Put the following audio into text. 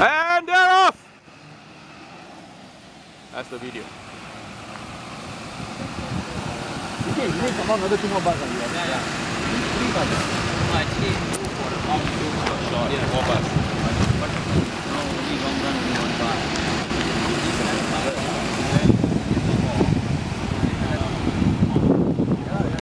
And they're off! That's the video. Okay, you need someone another two more bars. Yeah, yeah. Three bars. Oh, actually.